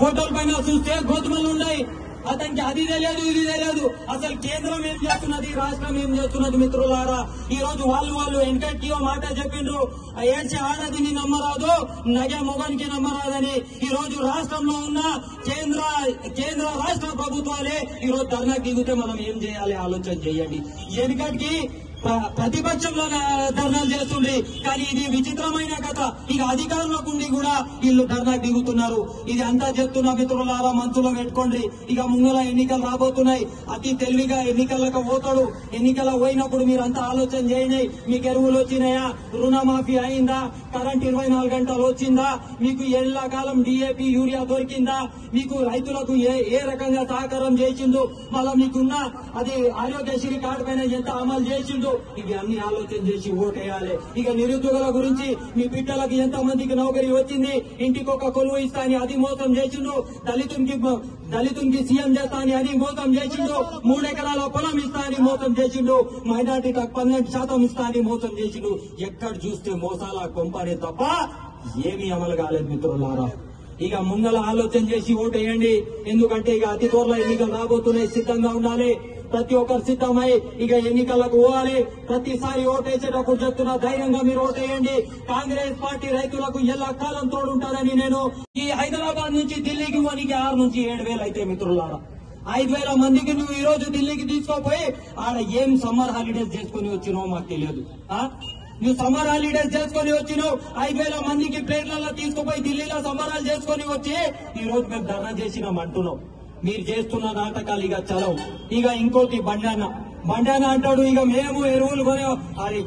ఫోటోల పైన చూస్తే గోధుమలు ఉన్నాయి. అతనికి అది తెలియదు ఇది తెలియదు. అసలు కేంద్రం ఏం చేస్తున్నది? రాష్ట్రం ఏం చేస్తున్నది మిత్రులారా? ఈ రోజు వాళ్ళు వాళ్ళు వెంకటి మాట చెప్పిండ్రు. ఆ ఏడ్చే ఆడదిని నమ్మరాదు నగే మొగనికి నమ్మరాదని. ఈ రోజు రాష్ట్రంలో ఉన్న కేంద్ర కేంద్ర రాష్ట్ర ప్రభుత్వాలే ఈ రోజు ధర్నా దిగితే మనం ఏం చేయాలి? ఆలోచన చేయండి. వెనుకటికి ప్రతిపక్షంలో ధర్నాలు చేస్తుండ్రి. కానీ ఇది విచిత్రమైన కథ. ఇక అధికారంలోకి ఉండి కూడా వీళ్ళు ధర్నా దిగుతున్నారు. ఇది అంతా చెప్తున్న మిత్రులారా మంత్రులు పెట్టుకోండి. ఇక ముంగల ఎన్నికలు రాబోతున్నాయి. అతి తెలివిగా ఎన్నికలకు పోతాడు. ఎన్నికల పోయినప్పుడు మీరు అంతా ఆలోచన చేయండి. మీకు ఎరువులు వచ్చినాయా? రుణమాఫీ అయిందా? కరెంట్ ఇరవై నాలుగు గంటలు వచ్చిందా? మీకు ఎల్లకాలం డిఏపి యూరియా దొరికిందా? మీకు రైతులకు ఏ ఏ రకంగా సహకారం చేసిందో మళ్ళీ మీకున్న అది ఆరోగ్యశ్రీ కార్డు పైన ఎంత అమలు చేసిండు? ఇవి అన్ని ఆలోచన చేసి ఓటేయాలి. ఇక నిరుద్యోగుల గురించి మీ బిడ్డలకు ఎంత మందికి నౌకరీ వచ్చింది ఇంటికి ఒక కొలువు ఇస్తా అని అది మోసం చేసిండు దళితునికి దళితునికి సీఎం చేస్తా అని అది మోసం చేసిండు మూడెకరాల పొలం ఇస్తా అని మోసం చేసిండు మైనార్టీలకు పన్నెండు శాతం ఇస్తా అని మోసం చేసిండు. ఎక్కడ చూస్తే మోసాల కొంపనే తప్ప ఏమీ అమలు కాలేదు మిత్రులారా. ఇక ముందల ఆలోచన చేసి ఓటేయండి. ఎందుకంటే ఇక అతి త్వరలో ఎన్నికలు రాబోతున్నాయి సిద్ధంగా ఉండాలి. ప్రతి ఒక్కరు సిద్ధమై ఇక ఎన్నికలకు పోవాలి. ప్రతిసారి ఓటేసేటప్పుడు చెప్తున్నా ధైర్యంగా మీరు ఓటేయండి. కాంగ్రెస్ పార్టీ రైతులకు ఎలా కాలం తోడుంటారని నేను ఈ హైదరాబాద్ నుంచి ఢిల్లీకి వనికి ఆరు నుంచి ఏడు వేలు అయితే మిత్రులారా. ఐదు వేల మందికి నువ్వు ఈ రోజు ఢిల్లీకి తీసుకోపోయి ఆడ ఏం సమ్మర్ హాలిడేస్ చేసుకుని వచ్చినావో మాకు తెలియదు. ఆ? నువ్వు సమ్మర్ హాలిడేస్ చేసుకొని వచ్చినావు ఐదు వేల మందికి ప్లేట్లలో తీసుకుపోయి ఢిల్లీలో సమ్మరాలు చేసుకొని వచ్చి ఈ రోజు మేము ధర్నా చేసినాం మీరు చేస్తున్న నాటకాలు ఇక చలవు. ఇక ఇంకోటి బండాన బండాన అంటాడు ఇక మేము ఎరువులు కొనే అది